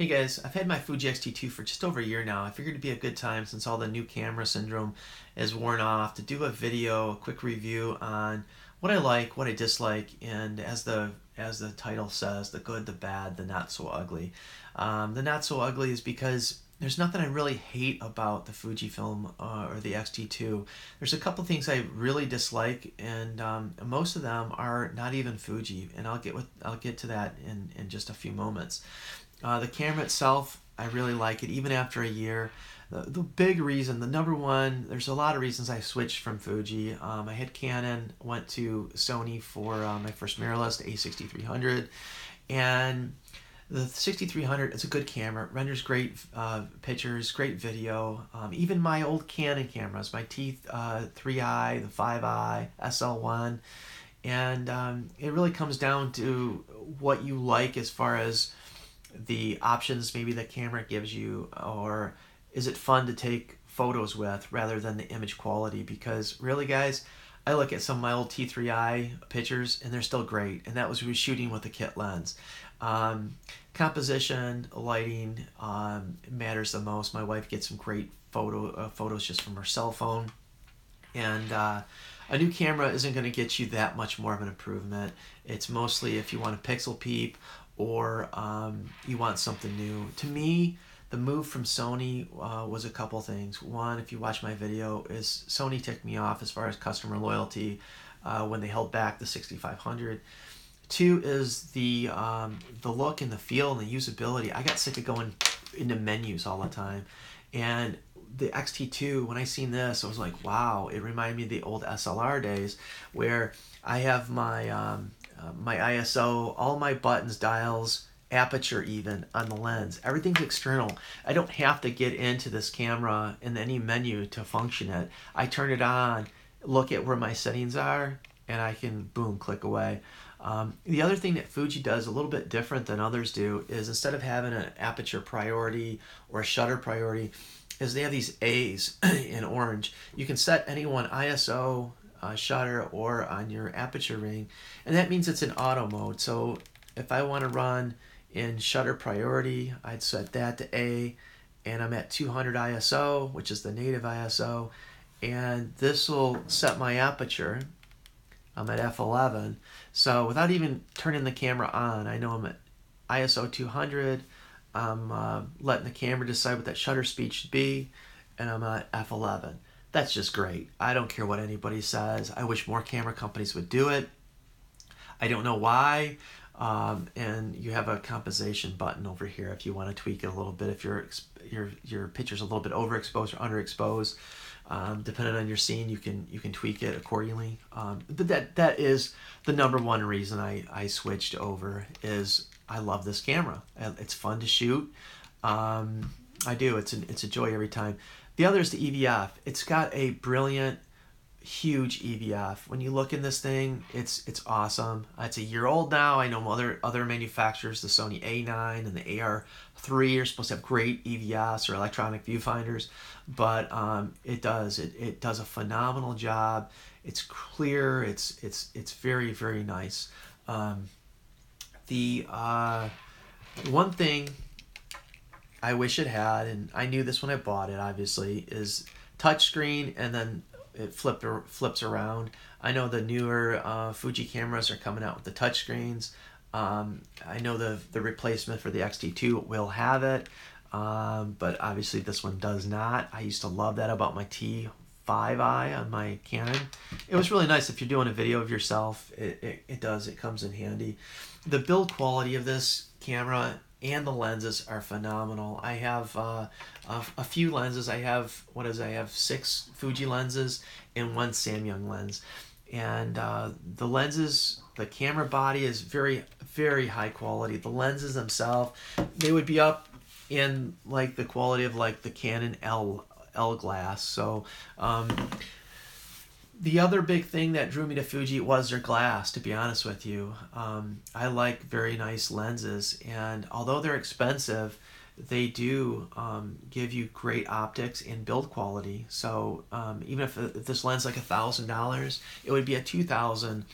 Hey guys, I've had my Fuji X-T2 for just over a year now. I figured it'd be a good time since all the new camera syndrome is worn off to do a video, a quick review on what I like, what I dislike, and as the as the title says, the good, the bad, the not so ugly. Um, the not so ugly is because there's nothing I really hate about the Fujifilm uh, or the X-T2. There's a couple things I really dislike, and um, most of them are not even Fuji, and I'll get with I'll get to that in in just a few moments. Uh, the camera itself, I really like it, even after a year. The, the big reason, the number one, there's a lot of reasons I switched from Fuji. Um, I had Canon, went to Sony for uh, my first mirrorless, the A6300, and the 6300 is a good camera renders great uh, pictures great video um, even my old canon cameras my t3i uh, the 5i sl1 and um, it really comes down to what you like as far as the options maybe the camera gives you or is it fun to take photos with rather than the image quality? Because really guys I look at some of my old T3i pictures and they're still great. And that was shooting with a kit lens. Um, composition lighting um, matters the most. My wife gets some great photo uh, photos just from her cell phone. And uh, a new camera isn't going to get you that much more of an improvement. It's mostly if you want to pixel peep or um, you want something new. To me, the move from Sony uh, was a couple things. One, if you watch my video, is Sony ticked me off as far as customer loyalty uh, when they held back the 6500. Two is the um, the look and the feel and the usability. I got sick of going into menus all the time, and the XT2 when I seen this, I was like, wow! It reminded me of the old SLR days where I have my um, uh, my ISO, all my buttons, dials, aperture even on the lens. Everything's external. I don't have to get into this camera in any menu to function it. I turn it on, look at where my settings are, and I can boom, click away. Um, the other thing that Fuji does a little bit different than others do is instead of having an aperture priority or a shutter priority, is they have these A's in orange. You can set any one ISO, uh, shutter or on your aperture ring and that means it's in auto mode. So if I want to run in shutter priority I'd set that to A and I'm at 200 ISO which is the native ISO and this will set my aperture. I'm at f11 so without even turning the camera on I know I'm at ISO 200 I'm uh, letting the camera decide what that shutter speed should be and I'm at f11 that's just great. I don't care what anybody says. I wish more camera companies would do it. I don't know why. Um, and you have a composition button over here if you want to tweak it a little bit. If your your your picture's a little bit overexposed or underexposed, um, depending on your scene, you can you can tweak it accordingly. Um, but that that is the number one reason I I switched over is I love this camera. It's fun to shoot. Um, I do. It's an, it's a joy every time. The other is the EVF. It's got a brilliant, huge EVF. When you look in this thing, it's it's awesome. It's a year old now. I know other other manufacturers, the Sony A9 and the AR3 are supposed to have great EVFs or electronic viewfinders, but um, it does. It, it does a phenomenal job. It's clear. It's it's it's very very nice. Um, the uh, one thing I wish it had, and I knew this when I bought it. Obviously, is touchscreen, and then it flip flips around. I know the newer uh, Fuji cameras are coming out with the touchscreens. Um, I know the the replacement for the X-T2 will have it, um, but obviously this one does not. I used to love that about my T5i on my Canon. It was really nice if you're doing a video of yourself. It, it, it does. It comes in handy. The build quality of this camera and the lenses are phenomenal. I have uh, a, a, few lenses. I have what is I have six Fuji lenses and one Samyang lens, and uh, the lenses, the camera body is very very high quality. The lenses themselves, they would be up in like the quality of like the Canon L L glass. So. Um, the other big thing that drew me to Fuji was their glass, to be honest with you. Um, I like very nice lenses, and although they're expensive, they do um, give you great optics and build quality. So um, even if, if this lens like a thousand dollars, it would be a two thousand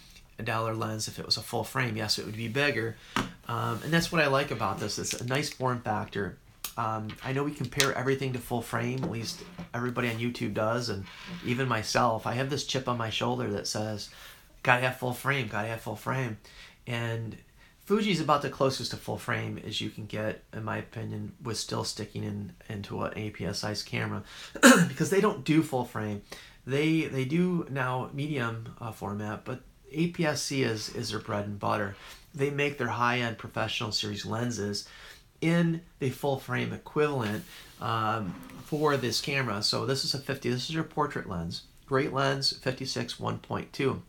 dollar lens if it was a full frame. Yes, it would be bigger, um, and that's what I like about this. It's a nice form factor. Um, I know we compare everything to full frame. At least everybody on YouTube does, and even myself. I have this chip on my shoulder that says, "Gotta have full frame. Gotta have full frame," and Fuji's about the closest to full frame as you can get, in my opinion, with still sticking in into an APS-C camera, because they don't do full frame. They they do now medium uh, format, but APS-C is is their bread and butter. They make their high-end professional series lenses in the full frame equivalent um, for this camera. So this is a 50. This is your portrait lens. Great lens, 56 1.2.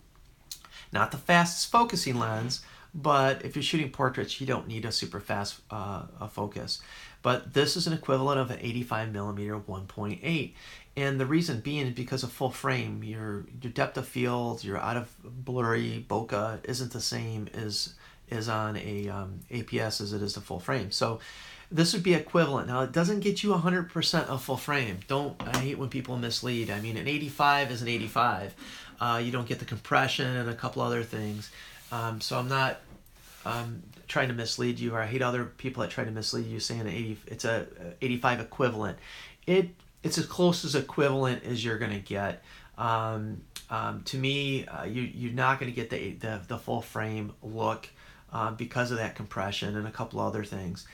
Not the fastest focusing lens but if you're shooting portraits, you don't need a super fast uh, a focus. But this is an equivalent of an 85 millimeter 1.8. And the reason being is because of full frame, your your depth of field, your out of blurry bokeh isn't the same as is on a um, APS as it is the full frame. So this would be equivalent. Now it doesn't get you 100% of full frame. Don't I hate when people mislead. I mean, an 85 is an 85. Uh, you don't get the compression and a couple other things. Um, so I'm not um, trying to mislead you, or I hate other people that try to mislead you saying an 80, it's a 85 equivalent. It it's as close as equivalent as you're gonna get. Um, um, to me, uh, you you're not gonna get the the, the full frame look uh, because of that compression and a couple other things.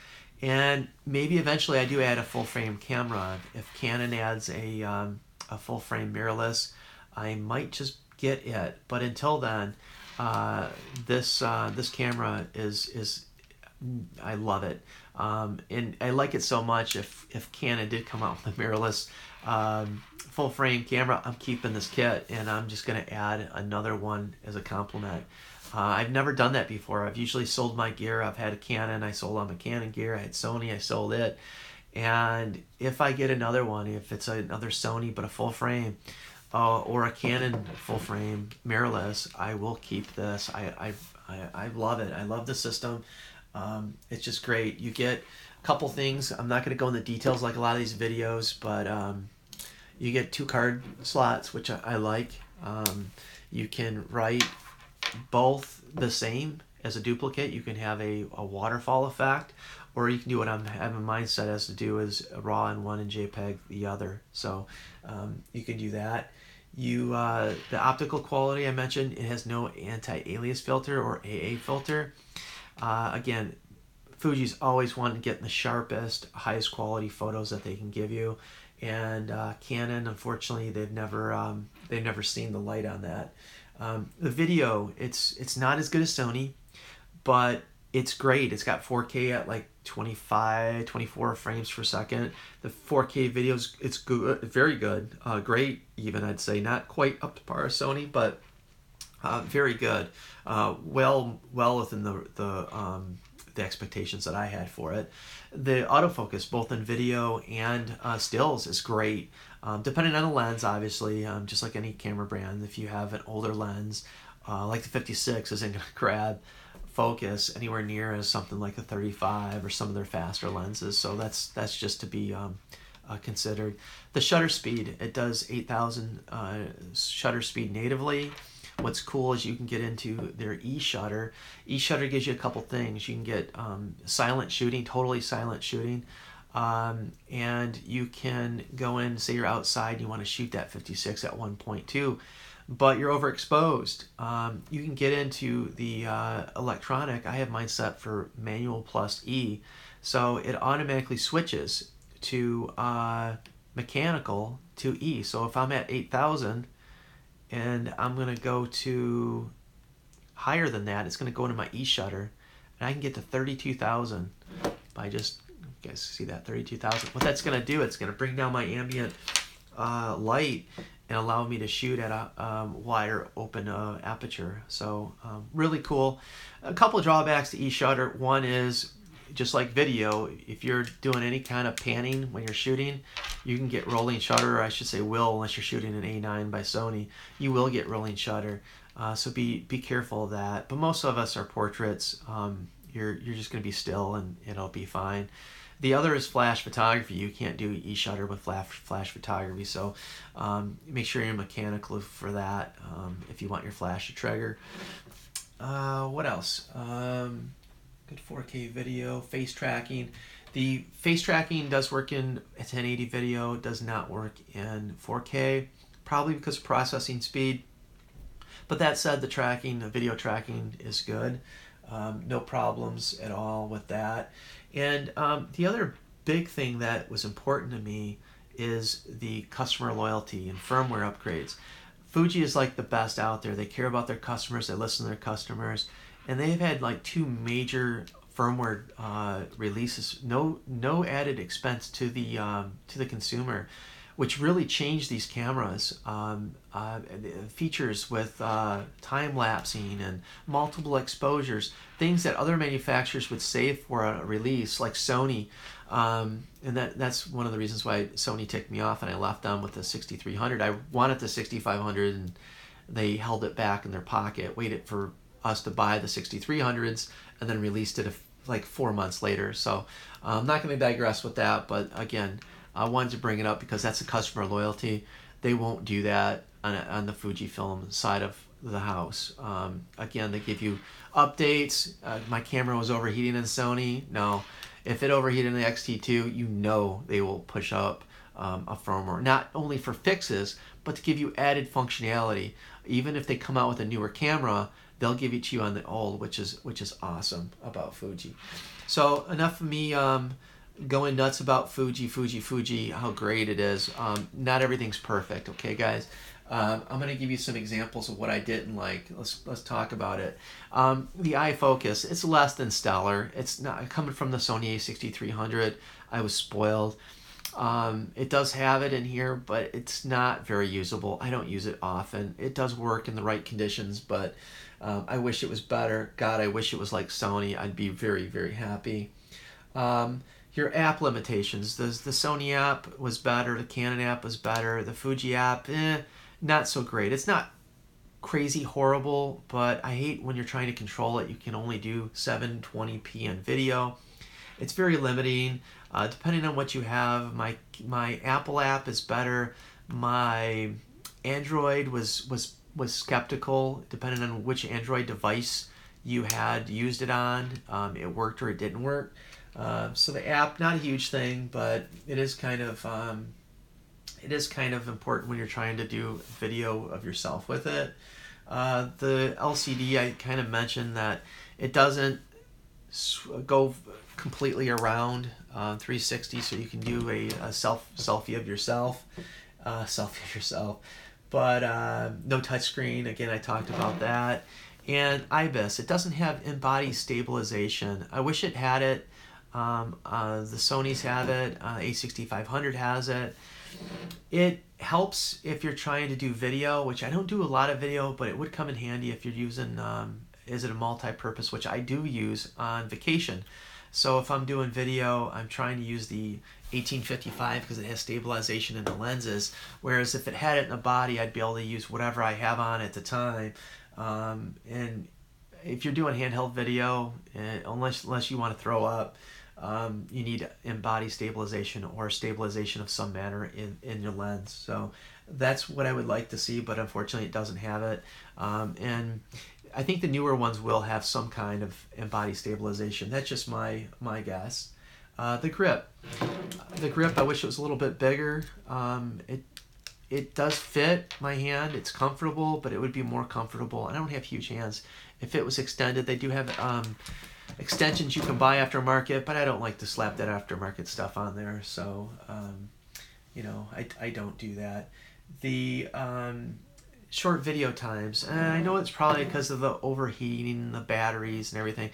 And maybe eventually I do add a full frame camera. If Canon adds a um, a full frame mirrorless, I might just get it. But until then, uh, this uh, this camera is is I love it, um, and I like it so much. If if Canon did come out with a mirrorless um, full frame camera, I'm keeping this kit, and I'm just gonna add another one as a complement. Uh, I've never done that before. I've usually sold my gear. I've had a Canon. I sold on my Canon gear. I had Sony. I sold it. And if I get another one, if it's another Sony but a full frame, uh, or a Canon full frame mirrorless, I will keep this. I, I, I, I love it. I love the system. Um, it's just great. You get a couple things. I'm not going to go in the details like a lot of these videos, but um, you get two card slots, which I, I like. Um, you can write both the same as a duplicate. You can have a, a waterfall effect, or you can do what I'm having mindset as to do is RAW in one and JPEG the other. So um, you can do that. You uh, the optical quality I mentioned it has no anti-alias filter or AA filter. Uh, again, Fuji's always wanted to get the sharpest, highest quality photos that they can give you, and uh, Canon unfortunately they've never um, they've never seen the light on that. Um, the video it's it's not as good as Sony, but it's great. It's got 4K at like 25, 24 frames per second. The 4K videos, it's good, very good, uh, great even I'd say. Not quite up to par Sony, but uh, very good. Uh, well, well within the the um, the expectations that I had for it. The autofocus, both in video and uh, stills, is great. Um, depending on the lens, obviously, um, just like any camera brand, if you have an older lens, uh, like the 56 isn't going to grab focus anywhere near as something like a 35 or some of their faster lenses. So that's that's just to be um, uh, considered. The shutter speed it does 8,000 uh, shutter speed natively. What's cool is you can get into their e shutter. E shutter gives you a couple things. You can get um, silent shooting, totally silent shooting. Um, and you can go in, say you're outside, you want to shoot that 56 at 1.2 but you're overexposed. Um, you can get into the uh, electronic. I have mine set for manual plus E, so it automatically switches to uh, mechanical to E. So if I'm at 8,000 and I'm going to go to higher than that, it's going to go into my E shutter and I can get to 32,000 by just, guys see that, 32,000. What that's going to do, it's going to bring down my ambient uh, light and allow me to shoot at a um, wider open uh, aperture. So um, really cool. A couple drawbacks to e-shutter. One is just like video, if you're doing any kind of panning when you're shooting, you can get rolling shutter, or I should say will, unless you're shooting an A9 by Sony, you will get rolling shutter. Uh, so be be careful of that. But most of us are portraits. Um, you're you're just gonna be still and it'll be fine. The other is flash photography. You can't do e-shutter with flash, flash photography, so um, make sure you're mechanical for that um, if you want your flash to trigger. uh, what else? Um, good 4K video, face tracking. The face tracking does work in 1080 video, does not work in 4K, probably because of processing speed. But that said, the tracking, the video tracking is good. Um, no problems at all with that. And um, the other big thing that was important to me is the customer loyalty and firmware upgrades. Fuji is like the best out there. They care about their customers, they listen to their customers, and they've had like two major firmware uh, releases, no no added expense to the um, to the consumer which really changed these cameras. Um, uh, features with uh, time lapsing and multiple exposures, things that other manufacturers would save for a release, like Sony. Um, and that that's one of the reasons why Sony ticked me off and I left them with the 6300. I wanted the 6500 and they held it back in their pocket, waited for us to buy the 6300s, and then released it like four months later. So I'm not going to digress with that, but again, I wanted to bring it up because that's a customer loyalty. They won't do that on, on the Fujifilm side of the house. Um, again, they give you updates. Uh, my camera was overheating in Sony. No, if it overheated in the X-T2, you know they will push up um, a firmware, not only for fixes, but to give you added functionality. Even if they come out with a newer camera, they'll give it to you on the old, which is which is awesome about Fuji. So enough of me. Um, going nuts about Fuji, Fuji, Fuji, how great it is. Um, not everything's perfect, okay, guys. Um, I'm going to give you some examples of what I didn't like. Let's let's talk about it. Um, the iFocus, it's less than stellar. It's not coming from the Sony A6300. I was spoiled. Um, it does have it in here, but it's not very usable. I don't use it often. It does work in the right conditions, but um, I wish it was better. God, I wish it was like Sony. I'd be very, very happy. Um, your app limitations. The, the Sony app was better, the Canon app was better, the Fuji app, eh, not so great. It's not crazy horrible, but I hate when you're trying to control it. You can only do 720p in video. It's very limiting. Uh, depending on what you have, my my Apple app is better. My Android was was was skeptical, depending on which Android device you had used it on. Um, it worked or it didn't work. Uh, so the app, not a huge thing, but it is kind of um, it is kind of important when you're trying to do video of yourself with it. Uh, the LCD, I kind of mentioned that it doesn't go completely around uh, 360, so you can do a, a self selfie of yourself, uh, selfie of yourself, but uh, no touchscreen. Again, I talked about that. And IBIS, it doesn't have in-body stabilization. I wish it had it. Um, uh, the Sony's have it. Uh, A6500 has it. It helps if you're trying to do video, which I don't do a lot of video, but it would come in handy if you're using. Um, is it a multi-purpose, which I do use on vacation. So if I'm doing video, I'm trying to use the 1855 because it has stabilization in the lenses. Whereas if it had it in the body, I'd be able to use whatever I have on at the time. Um, and if you're doing handheld video, eh, unless unless you want to throw up, um, you need in-body stabilization or stabilization of some manner in, in your lens. So that's what I would like to see, but unfortunately it doesn't have it. Um, and I think the newer ones will have some kind of in-body stabilization. That's just my my guess. Uh, the grip, the grip. I wish it was a little bit bigger. Um, it it does fit my hand. It's comfortable, but it would be more comfortable. I don't have huge hands. If it was extended, they do have um, extensions you can buy aftermarket, but I don't like to slap that aftermarket stuff on there. So, um, you know, I, I don't do that. The um, short video times, and I know it's probably because of the overheating, the batteries, and everything.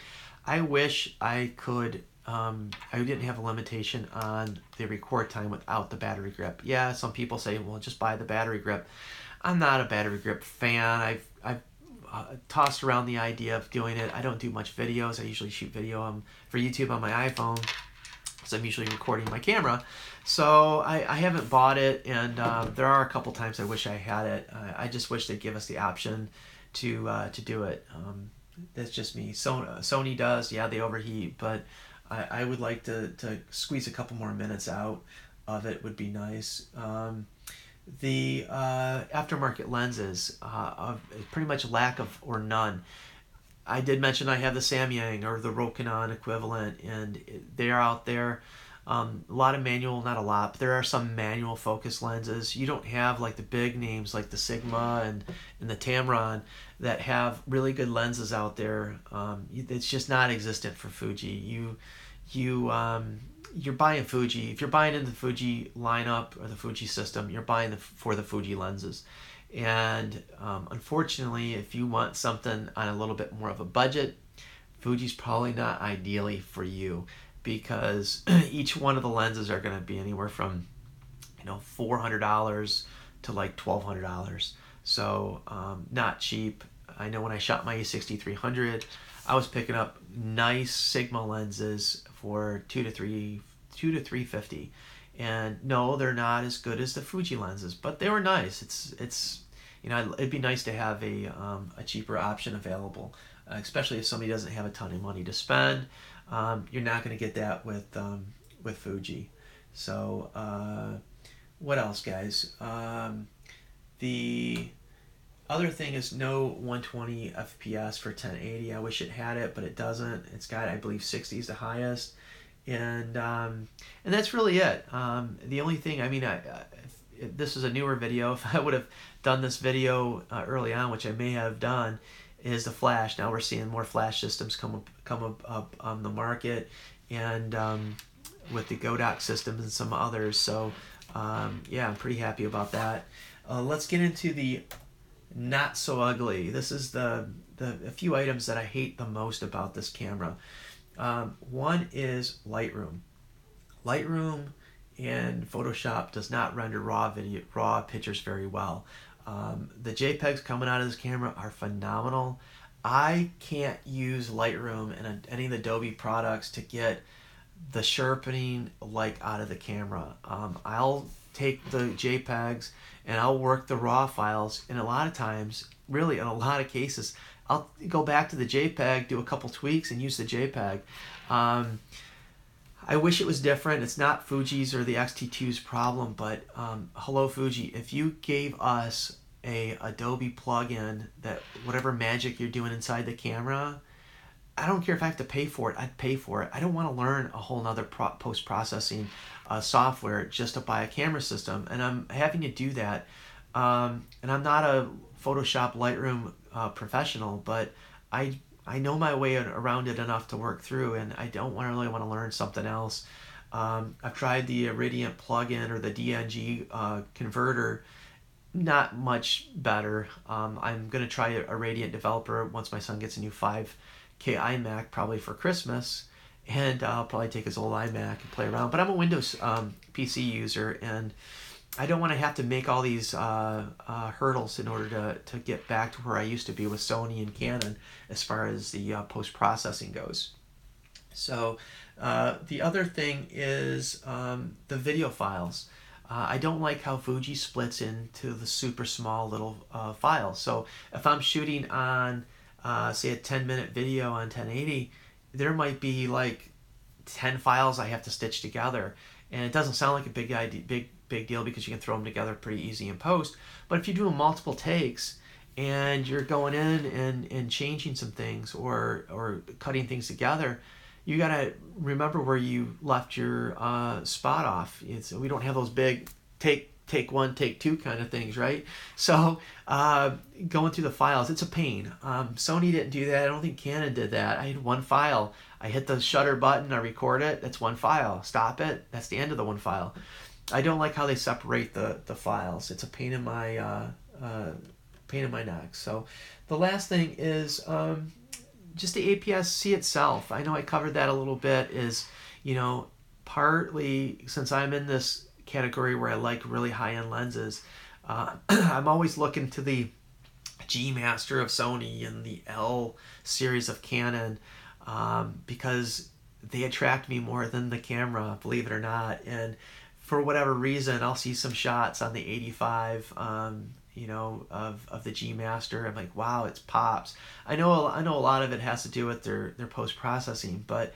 I wish I could. Um, I didn't have a limitation on the record time without the battery grip. Yeah, some people say, well, just buy the battery grip. I'm not a battery grip fan. I've I've uh, tossed around the idea of doing it. I don't do much videos. I usually shoot video um, for YouTube on my iPhone, so I'm usually recording my camera. So I, I haven't bought it, and uh, there are a couple times I wish I had it. I, just wish they'd give us the option to uh, to do it. Um, that's just me. So, Sony does, yeah, they overheat, but I, I would like to, to squeeze a couple more minutes out of it would be nice. Um, the uh, aftermarket lenses uh, of pretty much lack of or none. I did mention I have the Samyang or the Rokinon equivalent, and they are out there. Um, a lot of manual, not a lot, but there are some manual focus lenses. You don't have like the big names like the Sigma and, and the Tamron that have really good lenses out there. Um, it's just not existent for Fuji. You you um, you're buying Fuji. If you're buying in the Fuji lineup or the Fuji system, you're buying the, for the Fuji lenses. And um, unfortunately, if you want something on a little bit more of a budget, Fuji's probably not ideally for you because each one of the lenses are going to be anywhere from you know $400 to like $1200 so um, not cheap i know when i shot my A6300 i was picking up nice sigma lenses for two to three two to 350 and no they're not as good as the fuji lenses but they were nice it's it's you know it'd be nice to have a, um, a cheaper option available uh, especially if somebody doesn't have a ton of money to spend um, you're not going to get that with um, with Fuji. So uh, what else, guys? Um, the other thing is no 120 FPS for 1080. I wish it had it, but it doesn't. It's got, I believe, 60 is the highest, and um, and that's really it. Um, the only thing, I mean, I, I, this is a newer video. If I would have done this video uh, early on, which I may have done, is the flash. Now we're seeing more flash systems come up, come up, up on the market, and um, with the Godox systems and some others. So um, yeah, I'm pretty happy about that. Uh, let's get into the not so ugly. This is the the a few items that I hate the most about this camera. Um, one is Lightroom. Lightroom and Photoshop does not render raw video raw pictures very well. Um, the JPEGs coming out of this camera are phenomenal. I can't use Lightroom and any of the Adobe products to get the sharpening like out of the camera. Um, I'll take the JPEGs and I'll work the raw files, and a lot of times, really in a lot of cases, I'll go back to the JPEG, do a couple tweaks, and use the JPEG. Um, I wish it was different. It's not Fuji's or the X-T2's problem, but um, hello Fuji, if you gave us a Adobe plugin that whatever magic you're doing inside the camera, I don't care if I have to pay for it. I'd pay for it. I don't want to learn a whole nother pro- post processing uh, software just to buy a camera system, and I'm having to do that. Um, and I'm not a Photoshop Lightroom uh, professional, but I I know my way around it enough to work through, and I don't want to really want to learn something else. Um, I've tried the Iridient plugin or the DNG uh, converter, not much better. Um, I'm going to try a, Iridient developer once my son gets a new 5K iMac, probably for Christmas, and I'll probably take his old iMac and play around. But I'm a Windows um, PC user, and I don't want to have to make all these uh, uh, hurdles in order to, to get back to where I used to be with Sony and Canon as far as the uh, post processing goes. So, uh, the other thing is um, the video files. Uh, I don't like how Fuji splits into the super small little uh, files. So, if I'm shooting on, say, a 10 minute video on 1080, there might be like 10 files I have to stitch together. And it doesn't sound like a big idea, big big deal because you can throw them together pretty easy in post. But if you do multiple takes and you're going in and, and changing some things or or cutting things together, you got to remember where you left your uh, spot off. It's, we don't have those big take take one, take two kind of things, right? So uh, going through the files, it's a pain. Um, Sony didn't do that. I don't think Canon did that. I had one file. I hit the shutter button. I record it. That's one file. Stop it. That's the end of the one file. I don't like how they separate the the files. It's a pain in my uh, uh, pain in my neck. So the last thing is um, just the APS-C itself. I know I covered that a little bit. Is you know partly since I'm in this category where I like really high end lenses, uh, I'm always looking to the G Master of Sony and the L series of Canon um, because they attract me more than the camera, believe it or not, and for whatever reason, I'll see some shots on the 85, um, you know, of, of the G Master. I'm like, wow, it's pops. I know I know a lot of it has to do with their their post processing, but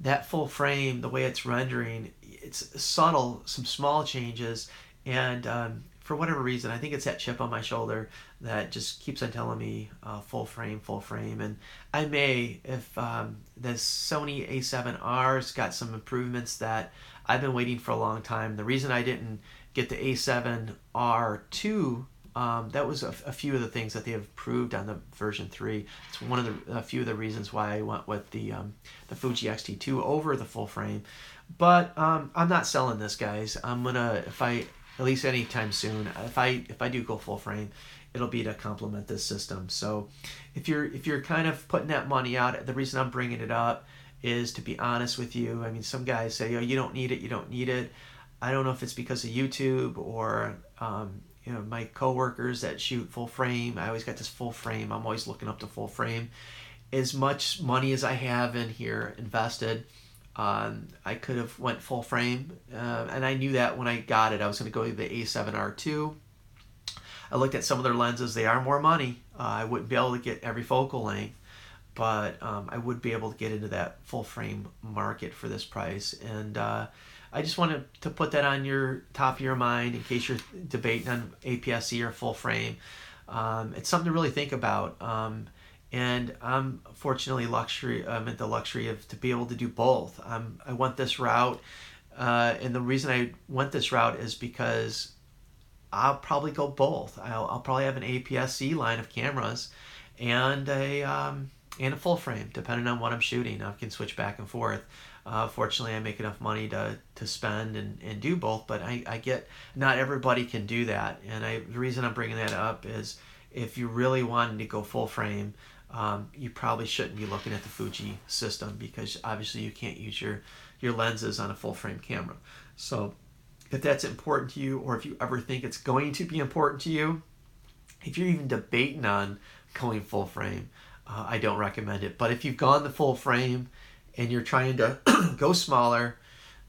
that full frame, the way it's rendering, it's subtle, some small changes, and um, for whatever reason, I think it's that chip on my shoulder that just keeps on telling me uh, full frame, full frame. And I may, if um, the Sony A7R's got some improvements that I've been waiting for a long time. The reason I didn't get the A7R2 um, that was a, a, few of the things that they have proved on the version three. It's one of the a few of the reasons why I went with the um, the Fuji X-T2 over the full frame. But um, I'm not selling this, guys. I'm gonna if I at least anytime soon. If I if I do go full frame, it'll be to complement this system. So if you're if you're kind of putting that money out, the reason I'm bringing it up is to be honest with you. I mean, some guys say, "Oh, you don't need it. You don't need it." I don't know if it's because of YouTube or um, you know my coworkers that shoot full frame. I always got this full frame. I'm always looking up to full frame. As much money as I have in here invested, um, I could have went full frame, uh, and I knew that when I got it, I was going to go to the A7R2. I looked at some of their lenses; they are more money. Uh, I wouldn't be able to get every focal length, but um, I would be able to get into that full frame market for this price. And uh, I just wanted to put that on your top of your mind in case you're debating on APS-C or full frame. Um, it's something to really think about. Um, and I'm fortunately luxury. I'm at the luxury of to be able to do both. I'm, I want this route, uh, and the reason I went this route is because I'll probably go both. I'll, I'll probably have an APS-C line of cameras, and a um, and a full frame, depending on what I'm shooting. I can switch back and forth. Uh, fortunately, I make enough money to, to spend and, and do both, but I, I get not everybody can do that. And I, the reason I'm bringing that up is if you really wanted to go full frame, um, you probably shouldn't be looking at the Fuji system because obviously you can't use your, your lenses on a full frame camera. So if that's important to you, or if you ever think it's going to be important to you, if you're even debating on going full frame, uh, I don't recommend it. But if you've gone the full frame and you're trying to go smaller,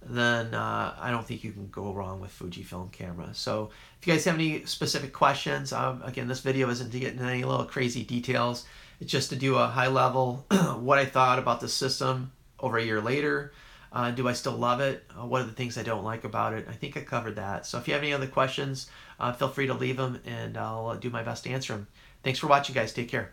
then uh, I don't think you can go wrong with Fujifilm camera. So if you guys have any specific questions, um, again, this video isn't to get into any little crazy details. It's just to do a high level what I thought about the system over a year later. Uh, do I still love it? Uh, what are the things I don't like about it? I think I covered that. So if you have any other questions, uh, feel free to leave them and I'll do my best to answer them. Thanks for watching, guys. Take care.